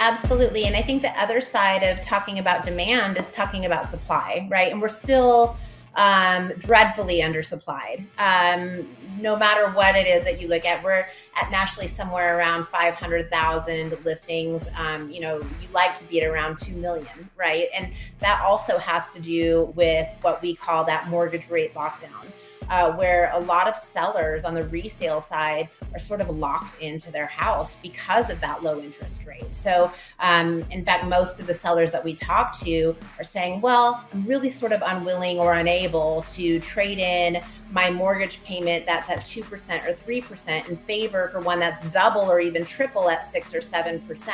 Absolutely. And I think the other side of talking about demand is talking about supply, right? And we're still um, dreadfully undersupplied. Um, no matter what it is that you look at, we're at nationally somewhere around 500,000 listings. Um, you know, you like to be at around 2 million, right? And that also has to do with what we call that mortgage rate lockdown uh, where a lot of sellers on the resale side are sort of locked into their house because of that low interest rate. So, um, in fact, most of the sellers that we talk to are saying, well, I'm really sort of unwilling or unable to trade in my mortgage payment that's at 2% or 3% in favor for one that's double or even triple at 6 or 7%.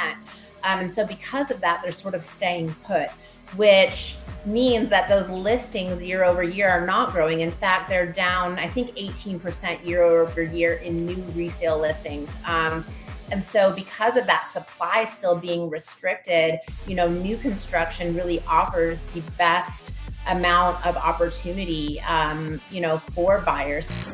Um, and so, because of that, they're sort of staying put which means that those listings year over year are not growing. In fact, they're down, I think, 18% year over year in new resale listings. Um, and so, because of that supply still being restricted, you know, new construction really offers the best amount of opportunity, um, you know, for buyers.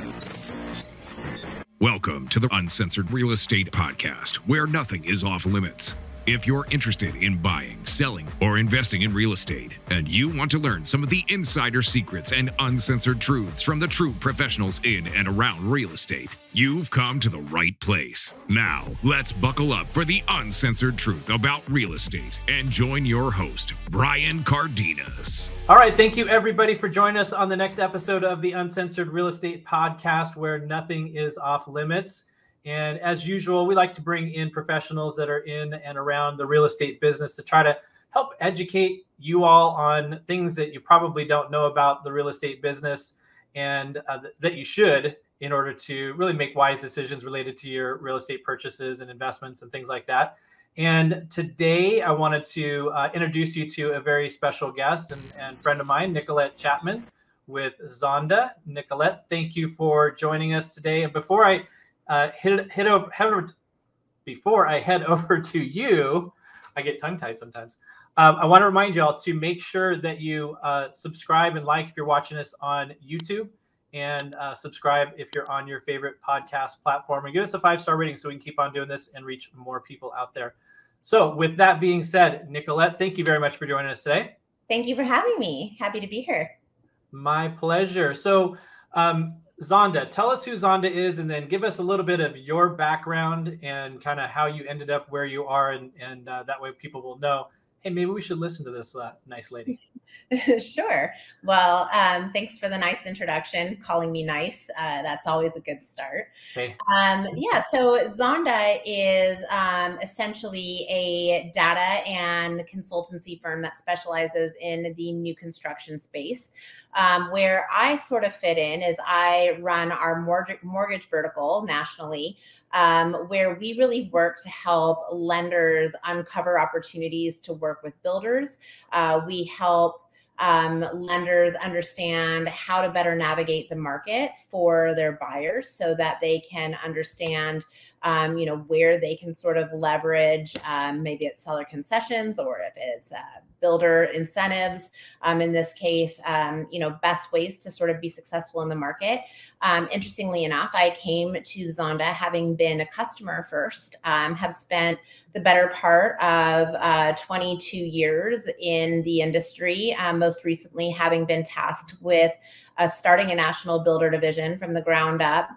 Welcome to the Uncensored Real Estate Podcast, where nothing is off limits. If you're interested in buying, selling, or investing in real estate, and you want to learn some of the insider secrets and uncensored truths from the true professionals in and around real estate, you've come to the right place. Now, let's buckle up for the uncensored truth about real estate and join your host, Brian Cardenas. All right, thank you everybody for joining us on the next episode of the Uncensored Real Estate Podcast, where nothing is off limits. And as usual, we like to bring in professionals that are in and around the real estate business to try to help educate you all on things that you probably don't know about the real estate business and uh, th- that you should in order to really make wise decisions related to your real estate purchases and investments and things like that. And today I wanted to uh, introduce you to a very special guest and, and friend of mine, Nicollette Chapman with Zonda. Nicollette, thank you for joining us today. And before I uh, hit hit over, head over before I head over to you. I get tongue tied sometimes. Um, I want to remind you all to make sure that you uh, subscribe and like if you're watching us on YouTube, and uh, subscribe if you're on your favorite podcast platform, and give us a five star rating so we can keep on doing this and reach more people out there. So, with that being said, Nicollette, thank you very much for joining us today. Thank you for having me. Happy to be here. My pleasure. So, um, Zonda, tell us who Zonda is, and then give us a little bit of your background and kind of how you ended up where you are, and and uh, that way people will know. Hey, maybe we should listen to this uh, nice lady. sure. Well, um, thanks for the nice introduction. Calling me nice, uh, that's always a good start. Okay. Um, yeah. So Zonda is um, essentially a data and consultancy firm that specializes in the new construction space. Um, where I sort of fit in is I run our mortgage, mortgage vertical nationally, um, where we really work to help lenders uncover opportunities to work with builders. Uh, we help um, lenders understand how to better navigate the market for their buyers so that they can understand um, you know, where they can sort of leverage, um, maybe it's seller concessions or if it's uh, builder incentives. Um, in this case, um, you know, best ways to sort of be successful in the market. Um, interestingly enough, I came to Zonda having been a customer first, um, have spent the better part of uh, 22 years in the industry, most recently having been tasked with uh, starting a national builder division from the ground up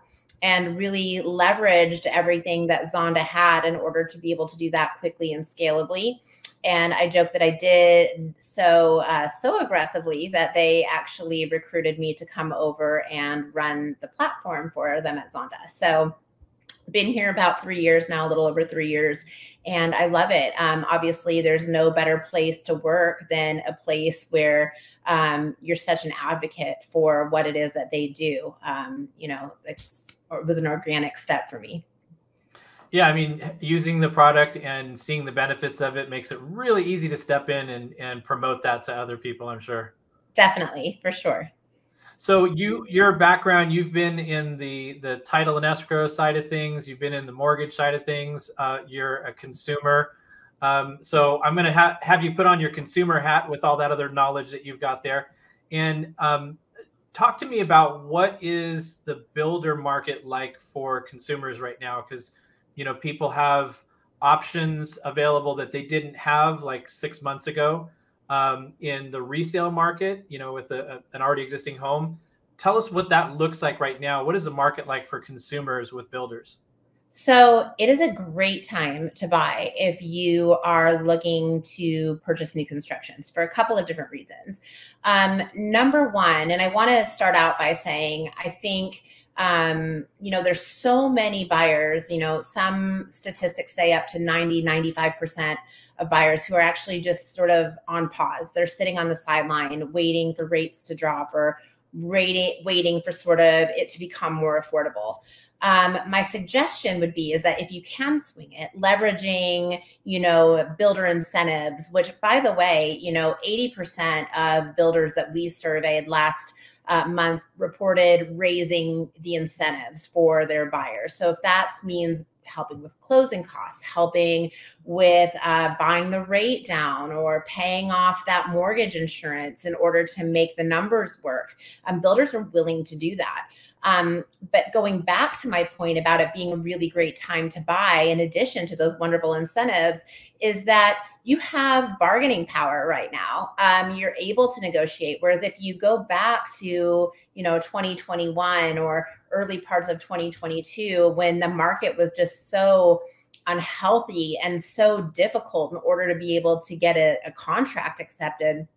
and really leveraged everything that Zonda had in order to be able to do that quickly and scalably. And I joke that I did so uh, so aggressively that they actually recruited me to come over and run the platform for them at Zonda. So been here about three years now, a little over three years, and I love it. Um, obviously, there's no better place to work than a place where um, you're such an advocate for what it is that they do. Um, you know, it's was an organic step for me. Yeah, I mean, using the product and seeing the benefits of it makes it really easy to step in and, and promote that to other people, I'm sure. Definitely, for sure. So you your background, you've been in the the title and escrow side of things, you've been in the mortgage side of things, uh, you're a consumer. Um, so I'm going to ha- have you put on your consumer hat with all that other knowledge that you've got there. And um, talk to me about what is the builder market like for consumers right now because you know people have options available that they didn't have like six months ago um, in the resale market, you know, with a, a, an already existing home. Tell us what that looks like right now. What is the market like for consumers with builders? So it is a great time to buy if you are looking to purchase new constructions for a couple of different reasons. Um, number one, and I want to start out by saying, I think um, you know, there's so many buyers, you know, some statistics say up to 90, 95% of buyers who are actually just sort of on pause. They're sitting on the sideline waiting for rates to drop or waiting, waiting for sort of it to become more affordable. Um, my suggestion would be is that if you can swing it, leveraging, you know, builder incentives, which by the way, you know, 80% of builders that we surveyed last uh, month reported raising the incentives for their buyers. So if that means helping with closing costs, helping with uh, buying the rate down or paying off that mortgage insurance in order to make the numbers work. Um, builders are willing to do that. Um, but going back to my point about it being a really great time to buy, in addition to those wonderful incentives, is that you have bargaining power right now. Um, you're able to negotiate. Whereas if you go back to, you know, 2021 or early parts of 2022, when the market was just so unhealthy and so difficult in order to be able to get a, a contract accepted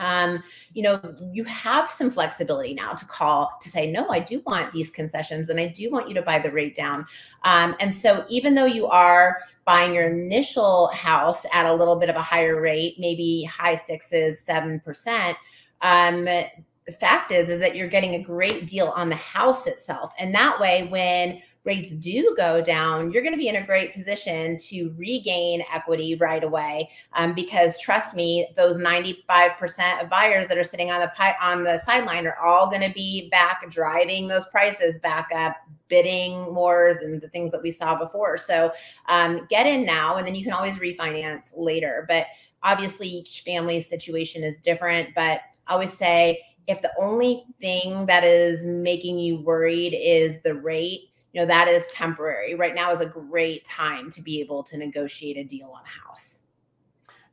um, you know, you have some flexibility now to call to say, no, I do want these concessions and I do want you to buy the rate down. Um, and so even though you are buying your initial house at a little bit of a higher rate, maybe high sixes, 7%, um, the fact is, is that you're getting a great deal on the house itself. And that way, when rates do go down, you're going to be in a great position to regain equity right away. Um, because trust me, those 95% of buyers that are sitting on the on the sideline are all going to be back driving those prices back up, bidding wars and the things that we saw before. So um, get in now, and then you can always refinance later. But obviously, each family's situation is different. But I always say if the only thing that is making you worried is the rate know that is temporary. Right now is a great time to be able to negotiate a deal on a house.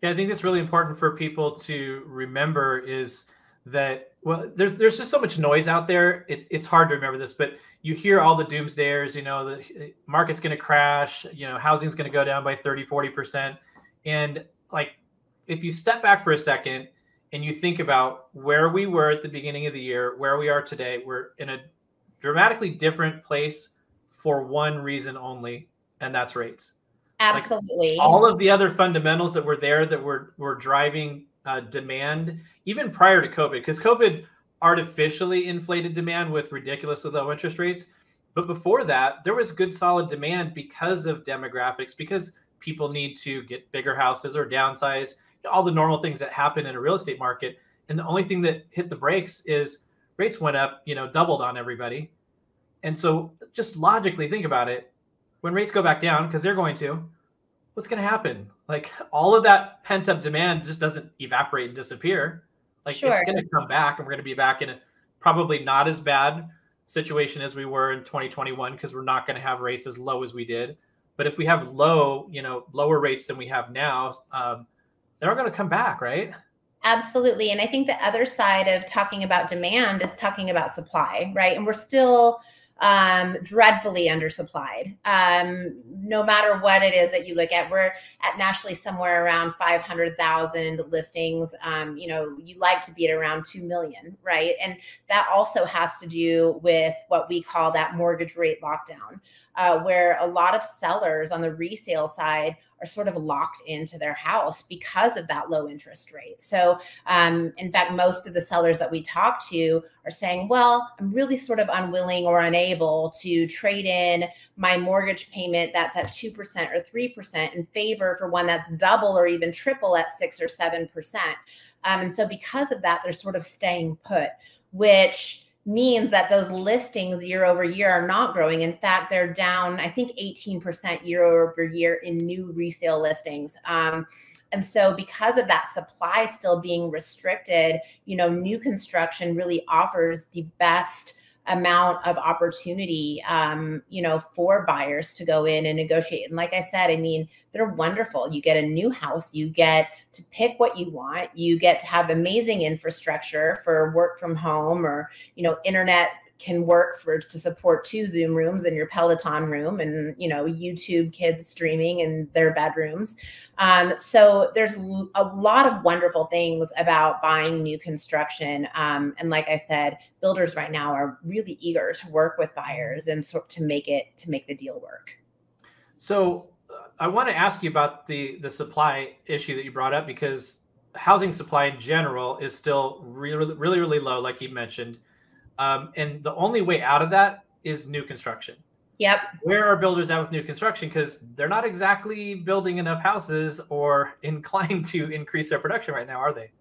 Yeah i think that's really important for people to remember is that well there's there's just so much noise out there. It's it's hard to remember this but you hear all the doomsdayers you know the eh, market's going to crash you know housing's going to go down by 30 40% and like if you step back for a second and you think about where we were at the beginning of the year where we are today we're in a dramatically different place for one reason only, and that's rates. Absolutely. Like all of the other fundamentals that were there that were were driving uh, demand, even prior to COVID, because COVID artificially inflated demand with ridiculously low interest rates. But before that, there was good solid demand because of demographics, because people need to get bigger houses or downsize, all the normal things that happen in a real estate market. And the only thing that hit the brakes is rates went up, you know, doubled on everybody. And so just logically think about it. When rates go back down, because they're going to, what's going to happen? Like all of that pent up demand just doesn't evaporate and disappear. Like sure. it's going to come back, and we're going to be back in a probably not as bad situation as we were in 2021 because we're not going to have rates as low as we did. But if we have low, you know, lower rates than we have now, um, they're going to come back, right? Absolutely. And I think the other side of talking about demand is talking about supply, right? And we're still um, dreadfully undersupplied. Um, no matter what it is that you look at, we're at nationally somewhere around 500,000 listings. Um, you know, you like to be at around 2 million, right? And that also has to do with what we call that mortgage rate lockdown, uh, where a lot of sellers on the resale side are sort of locked into their house because of that low interest rate. So, um, in fact, most of the sellers that we talk to are saying, well, I'm really sort of unwilling or unable to trade in my mortgage payment that's at 2% or 3% in favor for one that's double or even triple at 6 or 7%. Um, and so, because of that, they're sort of staying put, which means that those listings year over year are not growing. In fact, they're down, I think, 18% year over year in new resale listings. Um, and so, because of that supply still being restricted, you know, new construction really offers the best amount of opportunity um, you know for buyers to go in and negotiate. And like i said i mean they're wonderful. You get a new house you get to pick what you want you get to have amazing infrastructure for work from home or you know internet can work for to support two Zoom rooms in your Peloton room and you know YouTube kids streaming in their bedrooms. Um, so there's a lot of wonderful things about buying new construction. Um, and like I said, builders right now are really eager to work with buyers and sort to make it to make the deal work. So uh, I want to ask you about the the supply issue that you brought up because housing supply in general is still really really really low, like you mentioned. Um, and the only way out of that is new construction. Yep. Where are builders at with new construction? Because they're not exactly building enough houses or inclined to increase their production right now, are they?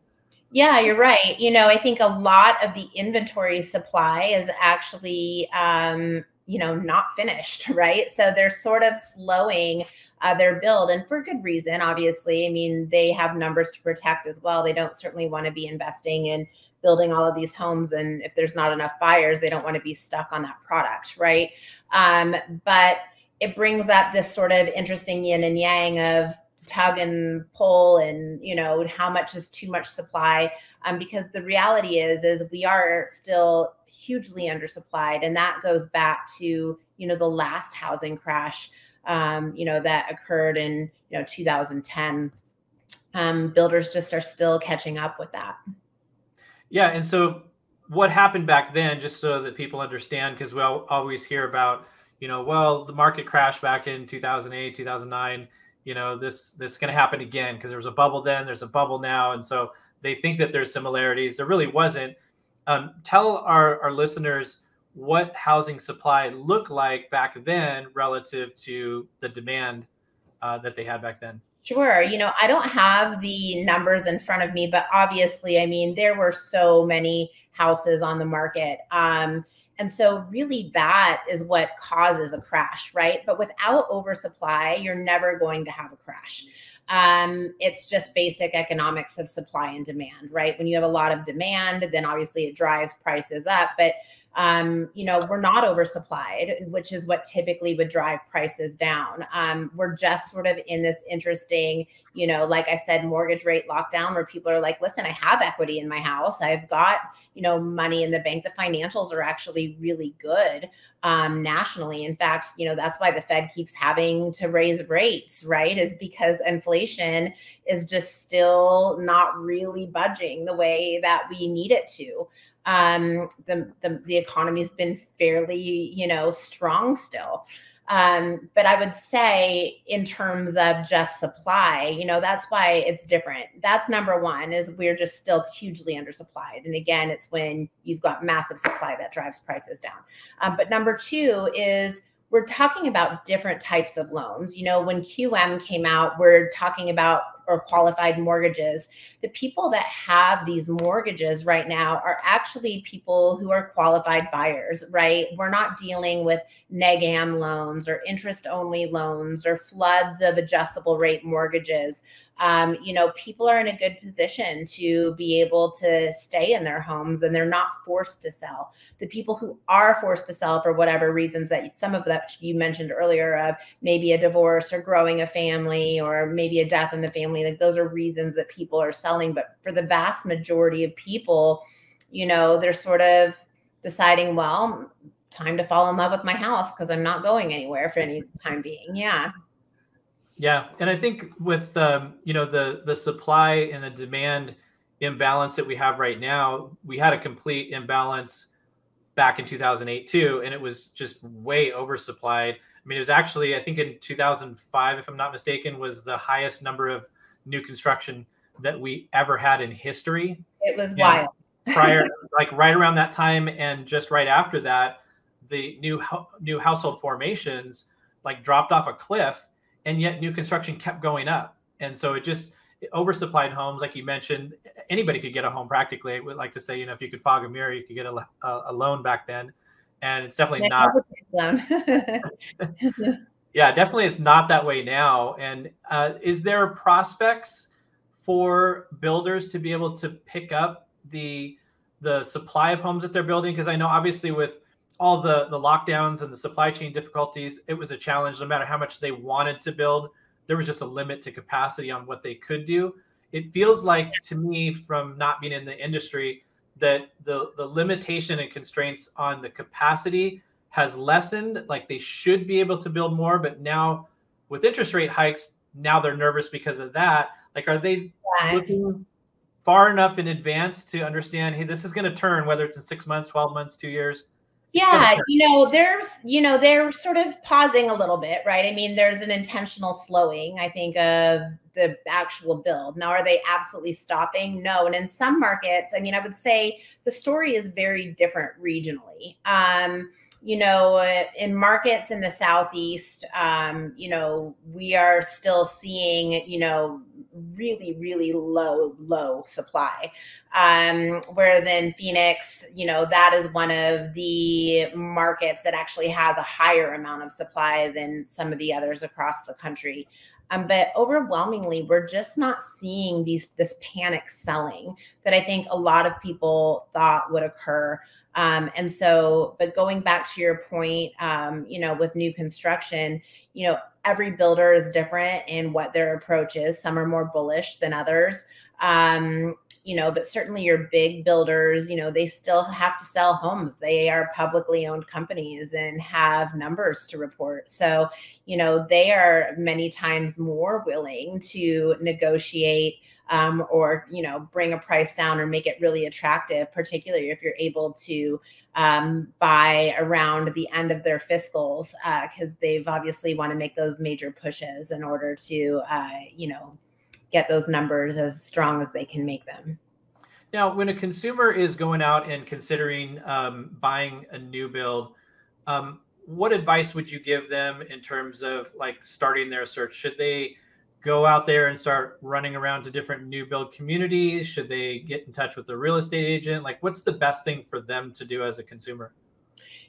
Yeah, you're right. You know, I think a lot of the inventory supply is actually, um, you know, not finished, right? So they're sort of slowing uh, their build, and for good reason, obviously. I mean, they have numbers to protect as well. They don't certainly want to be investing in building all of these homes and if there's not enough buyers they don't want to be stuck on that product right um, but it brings up this sort of interesting yin and yang of tug and pull and you know how much is too much supply um, because the reality is is we are still hugely undersupplied and that goes back to you know the last housing crash um, you know that occurred in you know 2010 um, builders just are still catching up with that yeah, and so what happened back then, just so that people understand, because we always hear about, you know, well, the market crashed back in 2008, 2009. You know, this this is going to happen again because there was a bubble then, there's a bubble now, and so they think that there's similarities. There really wasn't. Um, tell our, our listeners what housing supply looked like back then relative to the demand uh, that they had back then. Sure. You know, I don't have the numbers in front of me, but obviously, I mean, there were so many houses on the market. Um, and so, really, that is what causes a crash, right? But without oversupply, you're never going to have a crash. Um, it's just basic economics of supply and demand, right? When you have a lot of demand, then obviously it drives prices up. But um, you know, we're not oversupplied, which is what typically would drive prices down. Um, we're just sort of in this interesting, you know, like I said, mortgage rate lockdown where people are like, listen, I have equity in my house. I've got, you know, money in the bank. The financials are actually really good um, nationally. In fact, you know, that's why the Fed keeps having to raise rates, right? Is because inflation is just still not really budging the way that we need it to um, the, the, the economy's been fairly, you know, strong still. Um, but I would say in terms of just supply, you know, that's why it's different. That's number one is we're just still hugely undersupplied. And again, it's when you've got massive supply that drives prices down. Um, but number two is we're talking about different types of loans. You know, when QM came out, we're talking about or qualified mortgages. The people that have these mortgages right now are actually people who are qualified buyers, right? We're not dealing with negam loans or interest only loans or floods of adjustable rate mortgages um, you know, people are in a good position to be able to stay in their homes and they're not forced to sell. The people who are forced to sell for whatever reasons that some of that you mentioned earlier of maybe a divorce or growing a family or maybe a death in the family, like those are reasons that people are selling. But for the vast majority of people, you know, they're sort of deciding, well, time to fall in love with my house because I'm not going anywhere for any time being. Yeah. Yeah, and I think with um, you know the the supply and the demand imbalance that we have right now, we had a complete imbalance back in 2008 too, and it was just way oversupplied. I mean, it was actually I think in 2005, if I'm not mistaken, was the highest number of new construction that we ever had in history. It was and wild. prior, like right around that time, and just right after that, the new new household formations like dropped off a cliff and yet new construction kept going up. And so it just it oversupplied homes, like you mentioned. Anybody could get a home practically. I would like to say, you know, if you could fog a mirror, you could get a, a, a loan back then. And it's definitely not. yeah, definitely, it's not that way now. And uh, is there prospects for builders to be able to pick up the the supply of homes that they're building? Because I know obviously with all the the lockdowns and the supply chain difficulties, it was a challenge. No matter how much they wanted to build, there was just a limit to capacity on what they could do. It feels like to me, from not being in the industry, that the the limitation and constraints on the capacity has lessened. Like they should be able to build more, but now with interest rate hikes, now they're nervous because of that. Like, are they yeah. looking far enough in advance to understand, hey, this is going to turn, whether it's in six months, 12 months, two years? Yeah, you know, there's, you know, they're sort of pausing a little bit, right? I mean, there's an intentional slowing, I think, of the actual build. Now, are they absolutely stopping? No. And in some markets, I mean, I would say the story is very different regionally. Um, you know, in markets in the southeast, um, you know, we are still seeing, you know, really, really low, low supply. Um, whereas in Phoenix, you know, that is one of the markets that actually has a higher amount of supply than some of the others across the country. Um, but overwhelmingly, we're just not seeing these this panic selling that I think a lot of people thought would occur. Um, and so, but going back to your point, um, you know, with new construction, you know, every builder is different in what their approach is. Some are more bullish than others. Um, you know, but certainly your big builders, you know, they still have to sell homes. They are publicly owned companies and have numbers to report. So, you know, they are many times more willing to negotiate um, or you know bring a price down or make it really attractive particularly if you're able to um, buy around the end of their fiscals because uh, they've obviously want to make those major pushes in order to uh, you know get those numbers as strong as they can make them now when a consumer is going out and considering um, buying a new build um, what advice would you give them in terms of like starting their search should they go out there and start running around to different new build communities? Should they get in touch with a real estate agent? Like, what's the best thing for them to do as a consumer?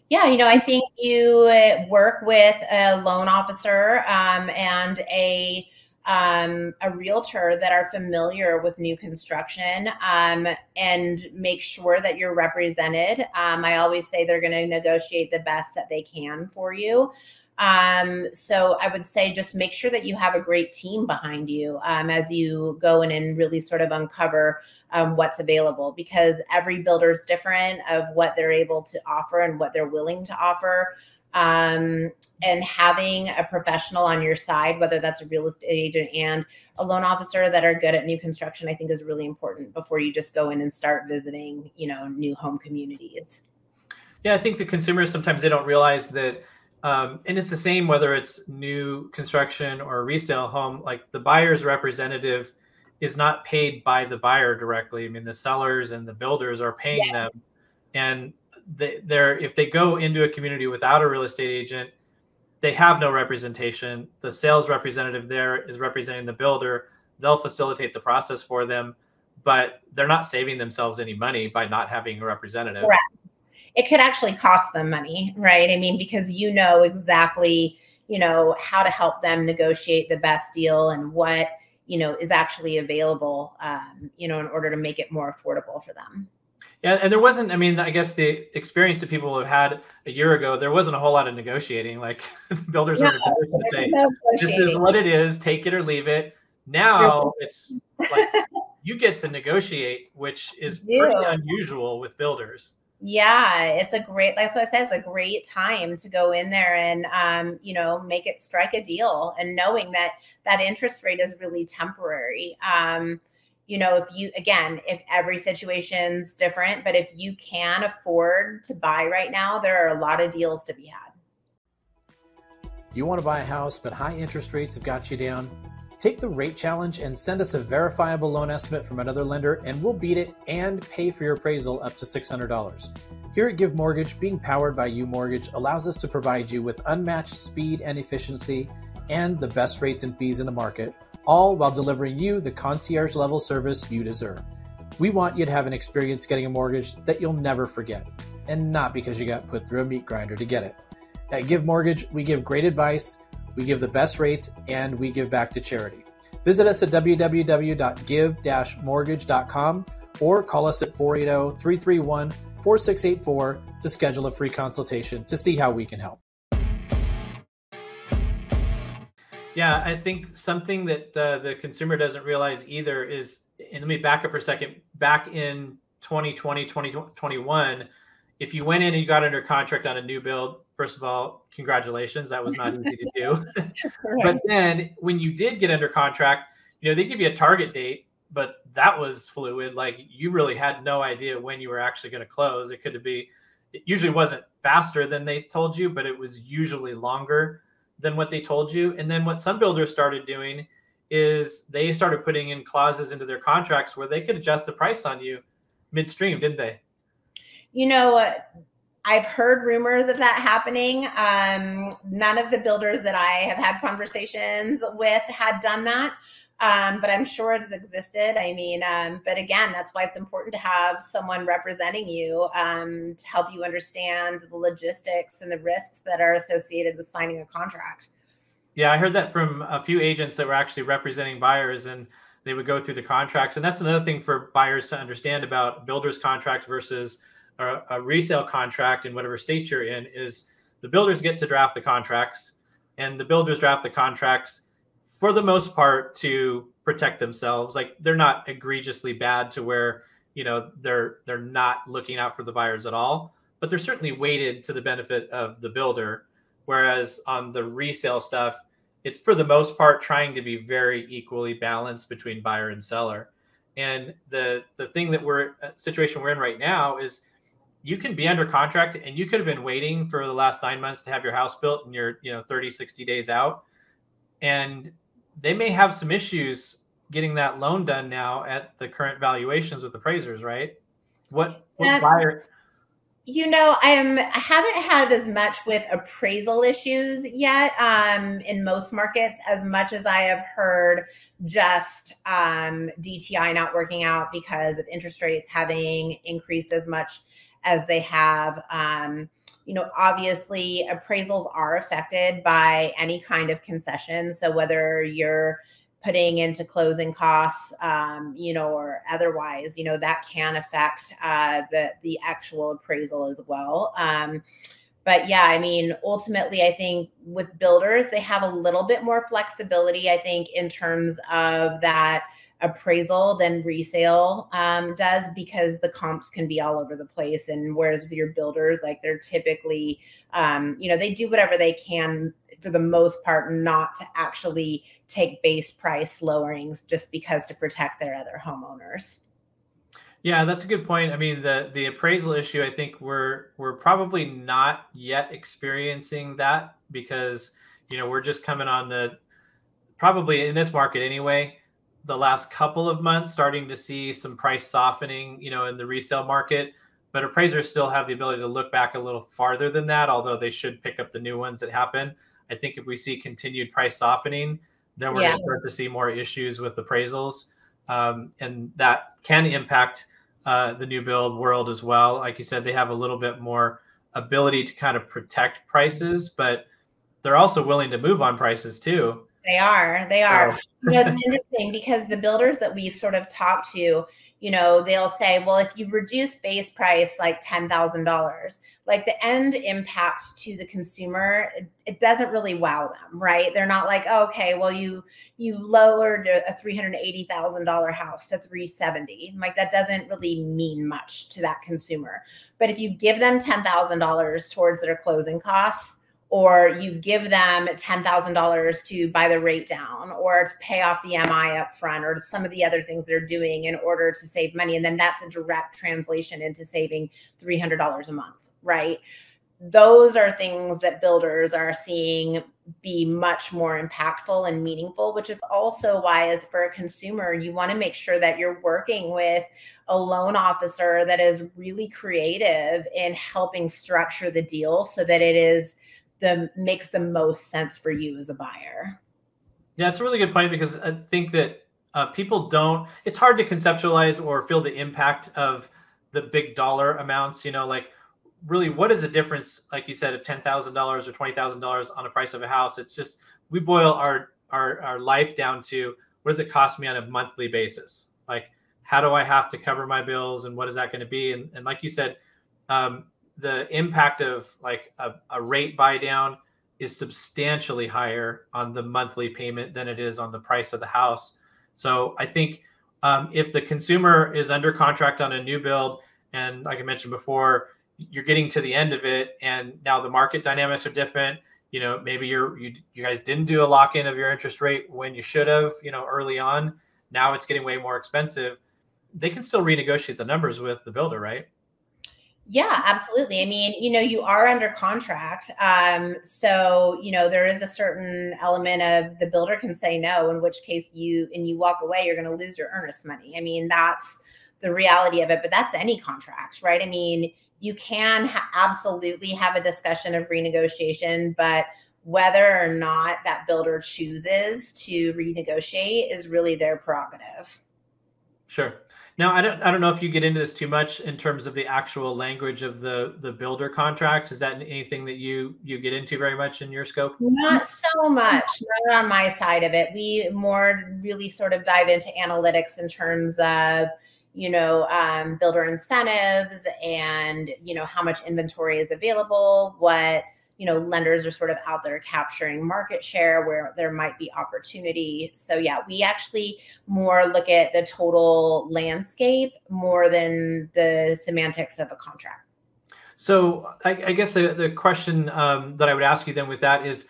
Yeah, you know, I think you uh, work with a loan officer um, and a um, a realtor that are familiar with new construction um, and make sure that you're represented. Um, I always say they're going to negotiate the best that they can for you. Um, so I would say just make sure that you have a great team behind you um, as you go in and really sort of uncover um, what's available because every builder is different of what they're able to offer and what they're willing to offer. Um, and having a professional on your side, whether that's a real estate agent and a loan officer that are good at new construction, I think is really important before you just go in and start visiting, you know, new home communities. Yeah, I think the consumers sometimes they don't realize that um, and it's the same whether it's new construction or a resale home. Like the buyer's representative is not paid by the buyer directly. I mean, the sellers and the builders are paying yeah. them, and they, they're if they go into a community without a real estate agent, they have no representation. The sales representative there is representing the builder. They'll facilitate the process for them, but they're not saving themselves any money by not having a representative. Correct it could actually cost them money, right? I mean, because you know exactly, you know, how to help them negotiate the best deal and what, you know, is actually available, um, you know, in order to make it more affordable for them. Yeah, and there wasn't. I mean, I guess the experience that people have had a year ago, there wasn't a whole lot of negotiating. Like builders no, are in a position to say, no "This is what it is. Take it or leave it." Now it's like you get to negotiate, which is pretty unusual with builders yeah it's a great that's what i said it's a great time to go in there and um, you know make it strike a deal and knowing that that interest rate is really temporary um, you know if you again if every situation's different but if you can afford to buy right now there are a lot of deals to be had. You want to buy a house but high interest rates have got you down? Take the rate challenge and send us a verifiable loan estimate from another lender, and we'll beat it and pay for your appraisal up to $600. Here at Give Mortgage, being powered by U Mortgage allows us to provide you with unmatched speed and efficiency and the best rates and fees in the market, all while delivering you the concierge level service you deserve. We want you to have an experience getting a mortgage that you'll never forget, and not because you got put through a meat grinder to get it. At Give Mortgage, we give great advice we give the best rates and we give back to charity. Visit us at www.give-mortgage.com or call us at 480 331 4684 to schedule a free consultation to see how we can help. Yeah, I think something that uh, the consumer doesn't realize either is, and let me back up for a second. Back in 2020, 2021, if you went in and you got under contract on a new build, first of all, congratulations. That was not easy to do. but then when you did get under contract, you know, they give you a target date, but that was fluid. Like you really had no idea when you were actually going to close. It could be, it usually wasn't faster than they told you, but it was usually longer than what they told you. And then what some builders started doing is they started putting in clauses into their contracts where they could adjust the price on you midstream, didn't they? You know, I've heard rumors of that happening. Um, none of the builders that I have had conversations with had done that um, but I'm sure it has existed. I mean, um, but again, that's why it's important to have someone representing you um, to help you understand the logistics and the risks that are associated with signing a contract. Yeah, I heard that from a few agents that were actually representing buyers and they would go through the contracts. And that's another thing for buyers to understand about builder's contract versus a, a resale contract in whatever state you're in is the builders get to draft the contracts and the builders draft the contracts for the most part to protect themselves. Like they're not egregiously bad to where you know they're they're not looking out for the buyers at all, but they're certainly weighted to the benefit of the builder. Whereas on the resale stuff, it's for the most part trying to be very equally balanced between buyer and seller. And the the thing that we're uh, situation we're in right now is you can be under contract and you could have been waiting for the last nine months to have your house built and you're you know 30 60 days out and they may have some issues getting that loan done now at the current valuations with appraisers, right? What what um, buyer? You know, I'm I haven't had as much with appraisal issues yet um, in most markets as much as I have heard just um, DTI not working out because of interest rates having increased as much as they have. Um, you know, obviously appraisals are affected by any kind of concession. So whether you're putting into closing costs, um, you know, or otherwise, you know, that can affect uh, the the actual appraisal as well. Um, but yeah, I mean, ultimately, I think with builders, they have a little bit more flexibility. I think in terms of that appraisal than resale um, does because the comps can be all over the place. And whereas with your builders, like they're typically, um, you know, they do whatever they can for the most part, not to actually take base price lowerings just because to protect their other homeowners. Yeah, that's a good point. I mean, the the appraisal issue, I think we're we're probably not yet experiencing that because you know we're just coming on the probably in this market anyway the last couple of months starting to see some price softening, you know, in the resale market. But appraisers still have the ability to look back a little farther than that, although they should pick up the new ones that happen. I think if we see continued price softening, then we're yeah. going to start to see more issues with appraisals. Um, and that can impact uh, the new build world as well. Like you said, they have a little bit more ability to kind of protect prices, but they're also willing to move on prices too. They are. They are. Oh. you know, it's interesting because the builders that we sort of talk to, you know, they'll say, well, if you reduce base price like $10,000, like the end impact to the consumer, it, it, doesn't really wow them, right? They're not like, oh, okay, well, you you lowered a $380,000 house to 370. Like that doesn't really mean much to that consumer. But if you give them $10,000 towards their closing costs, or you give them $10,000 to buy the rate down or to pay off the MI up front or some of the other things they're doing in order to save money. And then that's a direct translation into saving $300 a month, right? Those are things that builders are seeing be much more impactful and meaningful, which is also why, as for a consumer, you want to make sure that you're working with a loan officer that is really creative in helping structure the deal so that it is the makes the most sense for you as a buyer. Yeah, it's a really good point because I think that uh, people don't. It's hard to conceptualize or feel the impact of the big dollar amounts. You know, like really, what is the difference? Like you said, of ten thousand dollars or twenty thousand dollars on a price of a house. It's just we boil our our our life down to what does it cost me on a monthly basis? Like, how do I have to cover my bills, and what is that going to be? And, and like you said, um, the impact of like a, a rate buy down is substantially higher on the monthly payment than it is on the price of the house. So I think um, if the consumer is under contract on a new build, and like I mentioned before, you're getting to the end of it, and now the market dynamics are different. You know, maybe you're you, you guys didn't do a lock in of your interest rate when you should have. You know, early on. Now it's getting way more expensive. They can still renegotiate the numbers with the builder, right? Yeah, absolutely. I mean, you know, you are under contract. Um, so, you know, there is a certain element of the builder can say no, in which case you and you walk away, you're going to lose your earnest money. I mean, that's the reality of it, but that's any contract, right? I mean, you can ha- absolutely have a discussion of renegotiation, but whether or not that builder chooses to renegotiate is really their prerogative. Sure. Now, I don't, I don't know if you get into this too much in terms of the actual language of the the builder contracts. Is that anything that you you get into very much in your scope? Not so much, not on my side of it. We more really sort of dive into analytics in terms of you know um, builder incentives and you know how much inventory is available, what you know lenders are sort of out there capturing market share where there might be opportunity. So yeah we actually more look at the total landscape more than the semantics of a contract. So i, I guess the, the question um, that i would ask you then with that is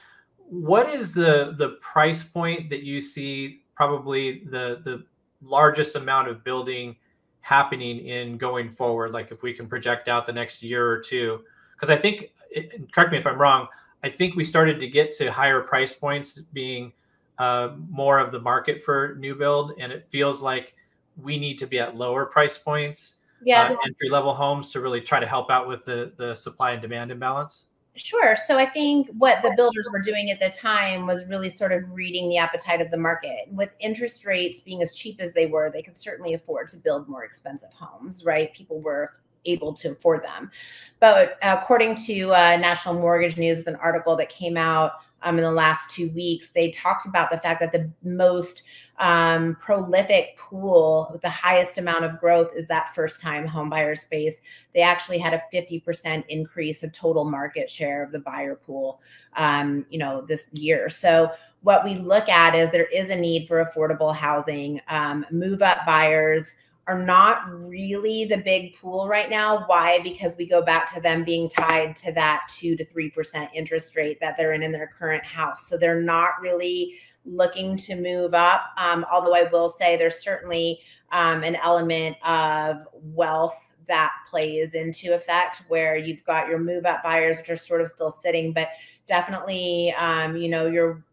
what is the the price point that you see probably the the largest amount of building happening in going forward? Like if we can project out the next year or two? Because i think it, correct me if I'm wrong. I think we started to get to higher price points being uh, more of the market for new build, and it feels like we need to be at lower price points, yeah, uh, entry level homes to really try to help out with the the supply and demand imbalance. Sure. So I think what the builders were doing at the time was really sort of reading the appetite of the market. With interest rates being as cheap as they were, they could certainly afford to build more expensive homes, right? People were able to afford them. But according to uh, National Mortgage News, an article that came out um, in the last two weeks, they talked about the fact that the most um, prolific pool with the highest amount of growth is that first time home buyer space. They actually had a 50% increase of total market share of the buyer pool, um, you know, this year. So what we look at is there is a need for affordable housing, um, move up buyers, are not really the big pool right now. Why? Because we go back to them being tied to that two to three percent interest rate that they're in in their current house. So they're not really looking to move up. Um, although I will say there's certainly um, an element of wealth that plays into effect where you've got your move up buyers, which are sort of still sitting, but definitely, um, you know, your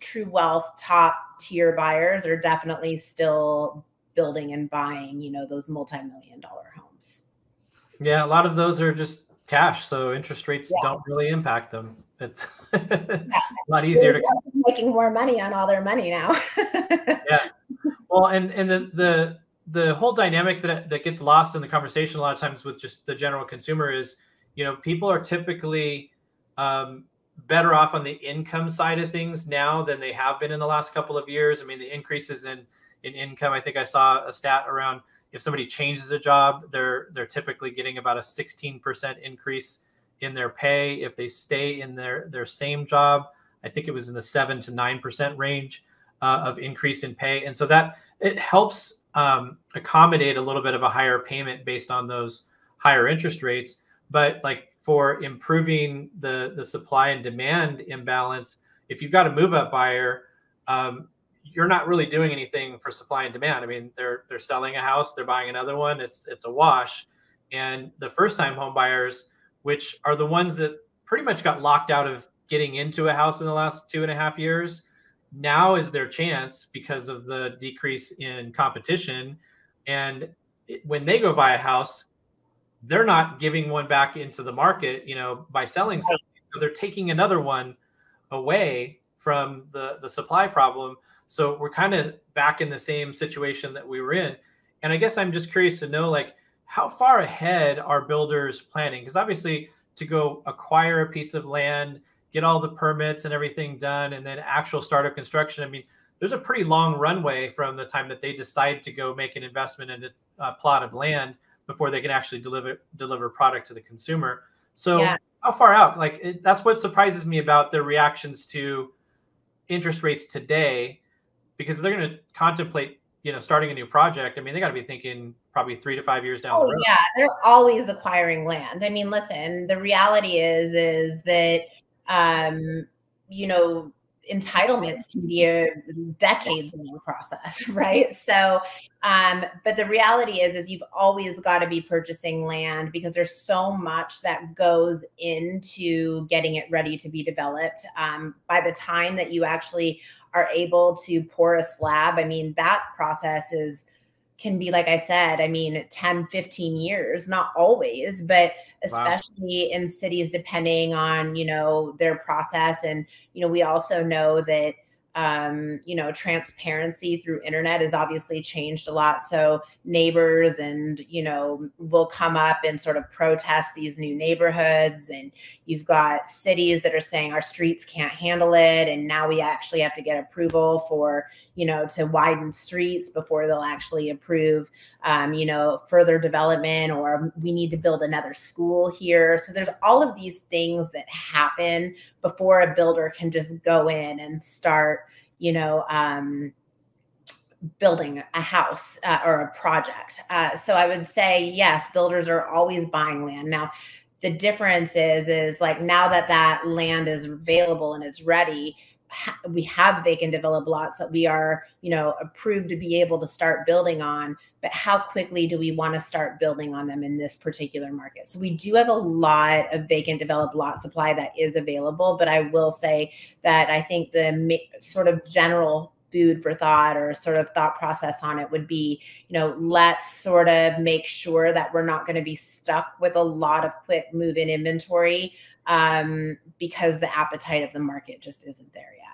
true wealth top tier buyers are definitely still building and buying, you know, those multi-million dollar homes. Yeah, a lot of those are just cash, so interest rates yeah. don't really impact them. It's, a lot easier to making more money on all their money now. yeah. Well, and and the the the whole dynamic that that gets lost in the conversation a lot of times with just the general consumer is, you know, people are typically um, better off on the income side of things now than they have been in the last couple of years. I mean, the increases in in income. I think I saw a stat around if somebody changes a job, they're they're typically getting about a 16% increase in their pay. If they stay in their their same job, I think it was in the seven to nine percent range uh, of increase in pay, and so that it helps um, accommodate a little bit of a higher payment based on those higher interest rates. But like for improving the the supply and demand imbalance, if you've got a move up buyer, um, you're not really doing anything for supply and demand. I mean, they're they're selling a house, they're buying another one. It's it's a wash. And the first time home buyers, which are the ones that pretty much got locked out of getting into a house in the last two and a half years, now is their chance because of the decrease in competition. And when they go buy a house, they're not giving one back into the market, you know, by selling something. So they're taking another one away from the the supply problem so we're kind of back in the same situation that we were in. And I guess I'm just curious to know like how far ahead are builders planning? Because obviously to go acquire a piece of land, get all the permits and everything done, and then actual start of construction. I mean, there's a pretty long runway from the time that they decide to go make an investment in a, plot of land before they can actually deliver deliver product to the consumer. So yeah. how far out? Like it, that's what surprises me about their reactions to interest rates today, because they're going to contemplate, you know, starting a new project. I mean, they got to be thinking probably three to five years down oh, the road. Yeah, they're always acquiring land. I mean, listen, the reality is is that um, you know, entitlements can be a decades long process, right? So, um, but the reality is, is you've always got to be purchasing land because there's so much that goes into getting it ready to be developed. Um, by the time that you actually are able to pour a slab, I mean, that process is can be like i said i mean 10 15 years not always but especially wow. in cities depending on you know their process and you know we also know that um, you know, transparency through internet has obviously changed a lot. So neighbors and, you know, will come up and sort of protest these new neighborhoods. And you've got cities that are saying our streets can't handle it. And now we actually have to get approval for, you know, to widen streets before they'll actually approve, um, you know, further development or we need to build another school here. So there's all of these things that happen before a builder can just go in and start, you know, um, building a house uh, or a project. Uh, so I would say yes, builders are always buying land now. The difference is, is like now that that land is available and it's ready, we have vacant developed lots that we are, you know, approved to be able to start building on. But how quickly do we want to start building on them in this particular market? So we do have a lot of vacant developed lot supply that is available. But I will say that I think the sort of general food for thought or sort of thought process on it would be you know let's sort of make sure that we're not going to be stuck with a lot of quick move in inventory um, because the appetite of the market just isn't there yet.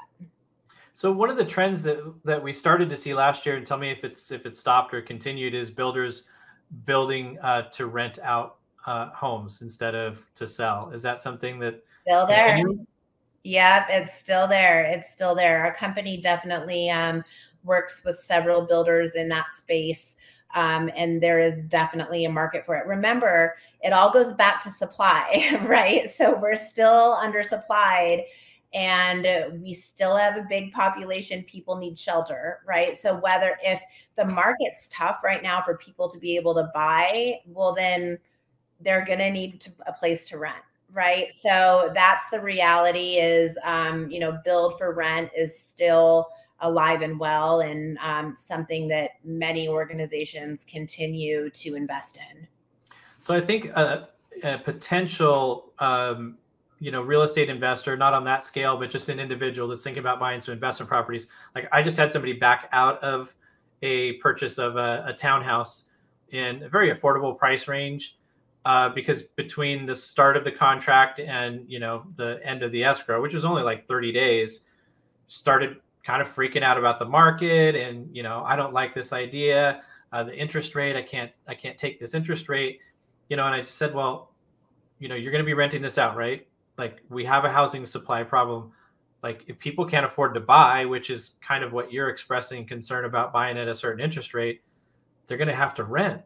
So one of the trends that that we started to see last year, and tell me if it's if it stopped or continued, is builders building uh, to rent out uh, homes instead of to sell. Is that something that still there? Yep, it's still there. It's still there. Our company definitely um, works with several builders in that space. Um, and there is definitely a market for it. Remember, it all goes back to supply, right? So we're still undersupplied and we still have a big population. People need shelter, right? So whether if the market's tough right now for people to be able to buy, well, then they're going to need a place to rent right so that's the reality is um, you know build for rent is still alive and well and um, something that many organizations continue to invest in. So I think a, a potential, um, you know, real estate investor, not on that scale, but just an individual that's thinking about buying some investment properties. Like I just had somebody back out of a purchase of a, a townhouse in a very affordable price range. Uh, because between the start of the contract and you know the end of the escrow, which was only like 30 days, started kind of freaking out about the market and you know i don't like this idea uh, the interest rate i can't i can't take this interest rate you know and i said well you know you're going to be renting this out right like we have a housing supply problem like if people can't afford to buy which is kind of what you're expressing concern about buying at a certain interest rate they're going to have to rent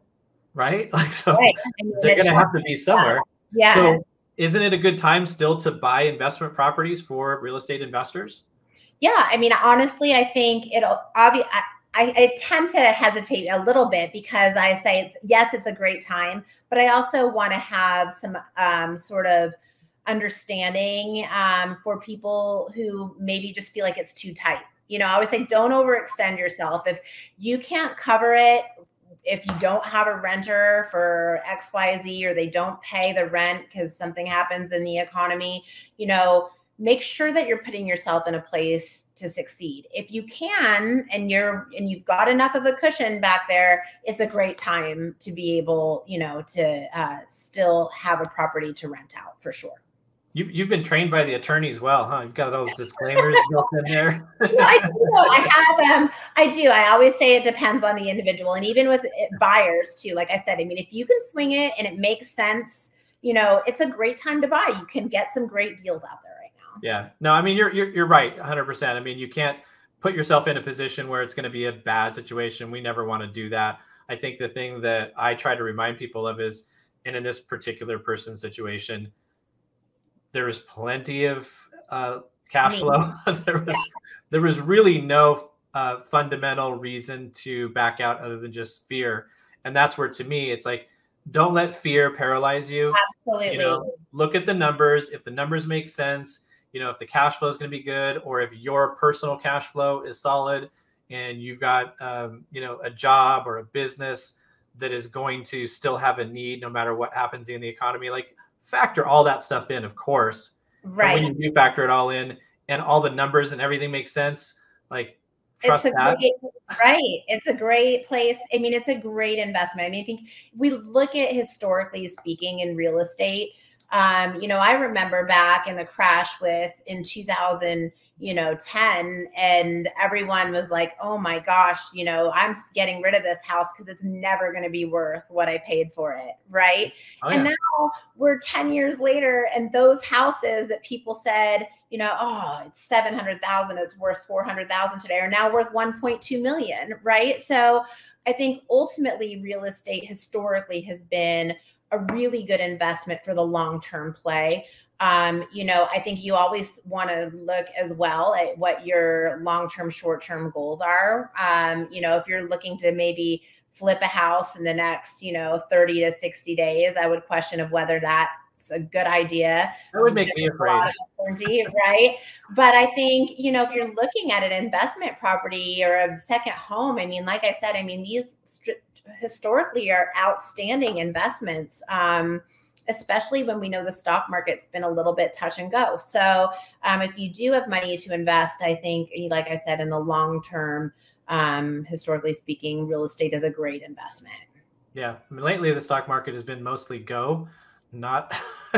right like so right. they're going to have to be somewhere yeah so isn't it a good time still to buy investment properties for real estate investors yeah, I mean, honestly, I think it'll obviously. I, I tend to hesitate a little bit because I say it's yes, it's a great time, but I also want to have some um, sort of understanding um, for people who maybe just feel like it's too tight. You know, I would say don't overextend yourself. If you can't cover it, if you don't have a renter for XYZ or they don't pay the rent because something happens in the economy, you know, make sure that you're putting yourself in a place to succeed. If you can and you're and you've got enough of a cushion back there, it's a great time to be able, you know, to uh, still have a property to rent out for sure. You've, you've been trained by the attorneys well, huh? You've got those disclaimers built in there. I do. I have them. I do. I always say it depends on the individual, and even with eh, buyers too. Like I said, I mean, if you can swing it and it makes sense, you know, it's a great time to buy. You can get some great deals out there. Right now. Yeah. No, I mean you're you're you're right, 100%. I mean, you can't put yourself in a position where it's going to be a bad situation. We never want to do that. I think the thing that I try to remind people of is, and in this particular person's situation, there was plenty of uh, cash flow. there was yeah. there was really no uh, fundamental reason to back out other than just fear, and that's where to me it's like don't let fear paralyze you. Absolutely. You know, look at the numbers. If the numbers make sense, you know, if the cash flow is going to be good, or if your personal cash flow is solid, and you've got um, you know a job or a business that is going to still have a need no matter what happens in the economy like factor all that stuff in of course. Right but when you do factor it all in and all the numbers and everything makes sense like trust it's that. great, right. It's a great place. I mean it's a great investment. I mean i think we look at historically speaking in real estate um, you know i remember back in the crash with in 2000 you know 10 and everyone was like oh my gosh you know i'm getting rid of this house because it's never going to be worth what i paid for it right? Oh, yeah. and now we're 10 years later and those houses that people said you know oh it's 700000 it's worth 400000 today are now worth 1.2 million right? So i think ultimately real estate historically has been a really good investment for the long term play um, you know, I think you always want to look as well at what your long term, short term goals are. Um, you know, if you're looking to maybe flip a house in the next, you know, 30 to 60 days, I would question of whether that's a good idea. That would make me afraid. right. But I think, you know, if you're looking at an investment property or a second home, I mean, like I said, I mean, these st- historically are outstanding investments. Um, especially when we know the stock market's been a little bit touch and go. So, um, if you do have money to invest, I think, like I said, in the long term, um, historically speaking, real estate is a great investment. Yeah, I mean, lately the stock market has been mostly go, not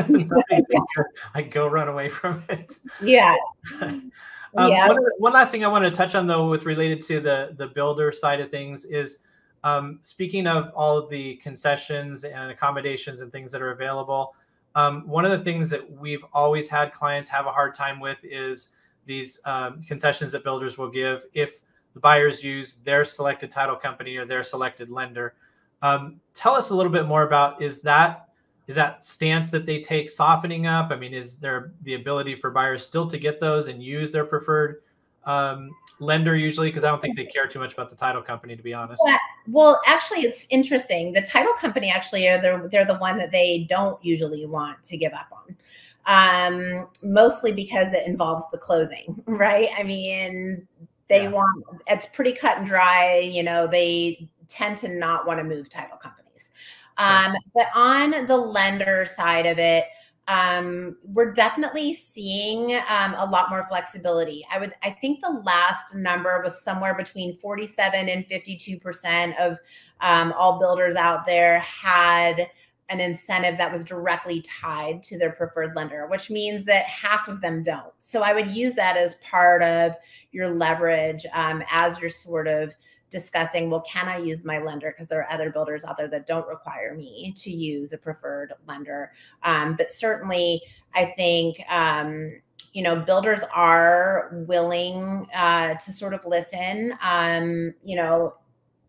like go run away from it. Yeah. um, yeah. One, one, last thing I want to touch on though, with related to the the builder side of things, is um, speaking of all of the concessions and accommodations and things that are available, um, one of the things that we've always had clients have a hard time with is these um, concessions that builders will give if the buyers use their selected title company or their selected lender. Um, tell us a little bit more about is that is that stance that they take softening up? I mean, is there the ability for buyers still to get those and use their preferred um, lender usually because I don't think they care too much about the title company to be honest. Yeah. Well, actually, it's interesting. The title company actually are the, they're the one that they don't usually want to give up on. Um, mostly because it involves the closing, right? I mean, they yeah. want it's pretty cut and dry. You know, they tend to not want to move title companies. Um, yeah. But on the lender side of it, um, we're definitely seeing um, a lot more flexibility. I would, I think the last number was somewhere between 47 and 52 percent of um, all builders out there had an incentive that was directly tied to their preferred lender, which means that half of them don't. So I would use that as part of your leverage um, as you're sort of discussing, well, can I use my lender? Because there are other builders out there that don't require me to use a preferred lender. Um, but certainly, I think. Um, you know, builders are willing uh, to sort of listen. Um, you know,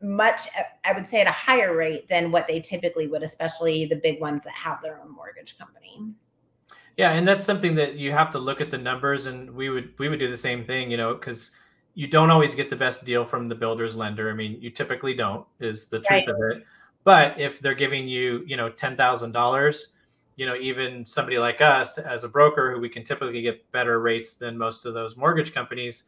much i would say at a higher rate than what they typically would especially the big ones that have their own mortgage company yeah and that's something that you have to look at the numbers and we would we would do the same thing you know because you don't always get the best deal from the builder's lender. I mean, you typically don't, is the truth right. of it. But if they're giving you, you know, ten thousand dollars, you know, even somebody like us as a broker who we can typically get better rates than most of those mortgage companies,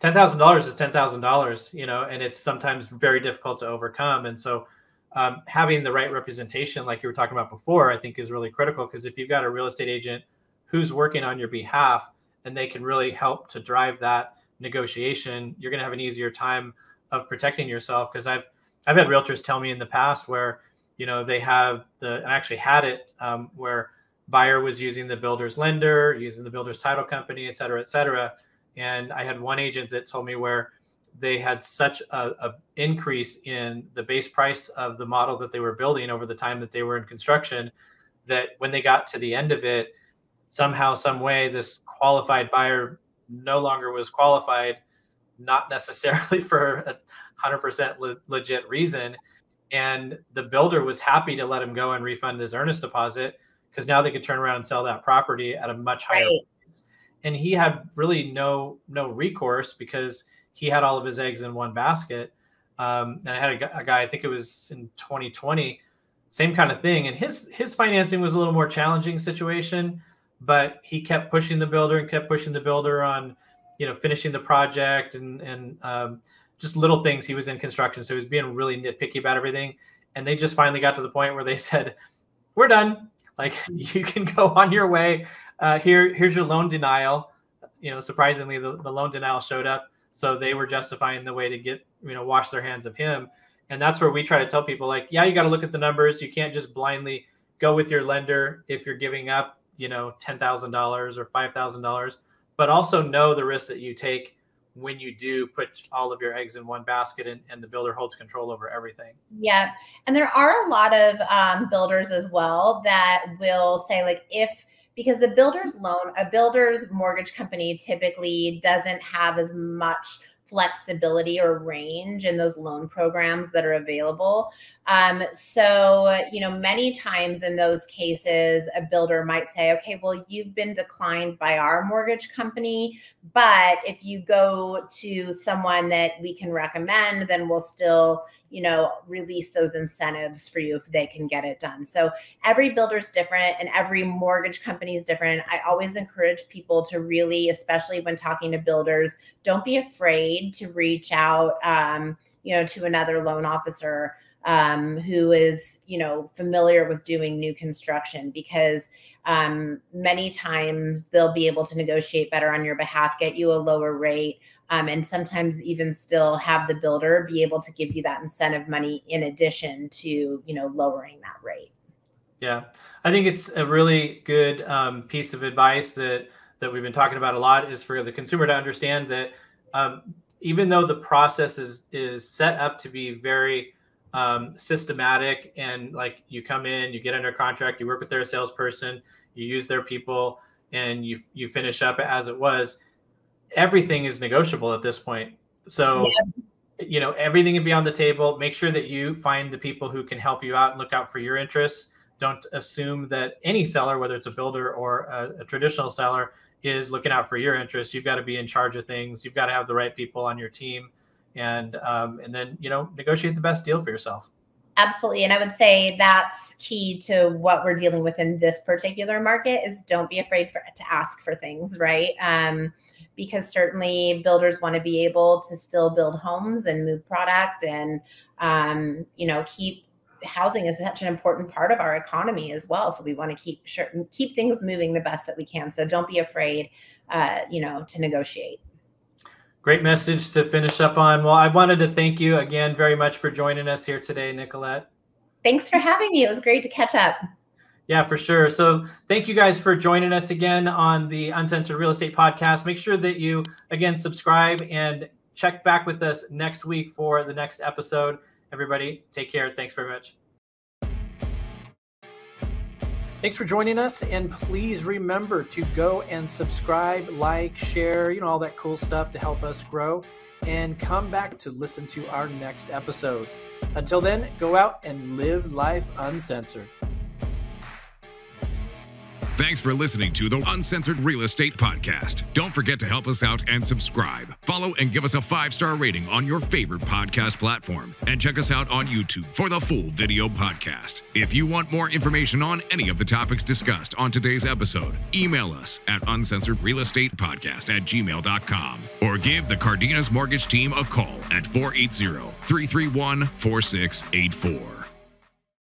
ten thousand dollars is ten thousand dollars, you know, and it's sometimes very difficult to overcome. And so um, having the right representation, like you were talking about before, I think is really critical because if you've got a real estate agent who's working on your behalf and they can really help to drive that negotiation, you're going to have an easier time of protecting yourself. Because I've I've had realtors tell me in the past where you know they have the I actually had it um, where buyer was using the builder's lender, using the builder's title company, et cetera, et cetera. And I had one agent that told me where they had such a, a, increase in the base price of the model that they were building over the time that they were in construction that when they got to the end of it somehow some way this qualified buyer no longer was qualified, not necessarily for a hundred percent legit reason. And the builder was happy to let him go and refund his earnest deposit because now they could turn around and sell that property at a much higher right. price. And he had really no no recourse because he had all of his eggs in one basket. Um, and I had a, a guy, I think it was in 2020, same kind of thing. And his his financing was a little more challenging situation, but he kept pushing the builder and kept pushing the builder on, you know, finishing the project and and um, just little things. He was in construction, so he was being really nitpicky about everything. And they just finally got to the point where they said, "We're done. Like you can go on your way. Uh, here, here's your loan denial." You know, surprisingly, the, the loan denial showed up, so they were justifying the way to get you know wash their hands of him. And that's where we try to tell people, like, yeah, you got to look at the numbers. You can't just blindly go with your lender if you're giving up, you know, ten thousand dollars or five thousand dollars, but also know the risk that you take when you do put all of your eggs in one basket and, and the builder holds control over everything. Yeah. And there are a lot of um, builders as well that will say, like, if because the builder's loan, a builder's mortgage company typically doesn't have as much flexibility or range in those loan programs that are available. Um, so, you know, many times in those cases, a builder might say, okay, well, you've been declined by our mortgage company, but if you go to someone that we can recommend, then we'll still, you know, release those incentives for you if they can get it done. So every builder is different and every mortgage company is different. I always encourage people to really, especially when talking to builders, don't be afraid to reach out, um, you know, to another loan officer um, who is you know familiar with doing new construction because um, many times they'll be able to negotiate better on your behalf get you a lower rate um, and sometimes even still have the builder be able to give you that incentive money in addition to you know lowering that rate. Yeah. I think it's a really good um, piece of advice that that we've been talking about a lot is for the consumer to understand that um, even though the process is is set up to be very um, systematic and like you come in, you get under contract, you work with their salesperson, you use their people, and you you finish up as it was. Everything is negotiable at this point. So, yeah. you know, everything can be on the table. Make sure that you find the people who can help you out and look out for your interests. Don't assume that any seller, whether it's a builder or a, a traditional seller, is looking out for your interests. You've got to be in charge of things. You've got to have the right people on your team and um, and then you know negotiate the best deal for yourself. Absolutely and i would say that's key to what we're dealing with in this particular market is don't be afraid for, to ask for things right? Um, because certainly builders want to be able to still build homes and move product and um, you know keep housing is such an important part of our economy as well so we want to keep sure keep things moving the best that we can so don't be afraid uh, you know to negotiate Great message to finish up on. Well, I wanted to thank you again very much for joining us here today, Nicollette. Thanks for having me. It was great to catch up. Yeah, for sure. So, thank you guys for joining us again on the Uncensored Real Estate Podcast. Make sure that you, again, subscribe and check back with us next week for the next episode. Everybody, take care. Thanks very much. Thanks for joining us. And please remember to go and subscribe, like, share, you know, all that cool stuff to help us grow. And come back to listen to our next episode. Until then, go out and live life uncensored. Thanks for listening to the Uncensored Real Estate Podcast. Don't forget to help us out and subscribe. Follow and give us a five star rating on your favorite podcast platform. And check us out on YouTube for the full video podcast. If you want more information on any of the topics discussed on today's episode, email us at uncensoredrealestatepodcast at gmail.com or give the Cardenas Mortgage Team a call at 480 331 4684.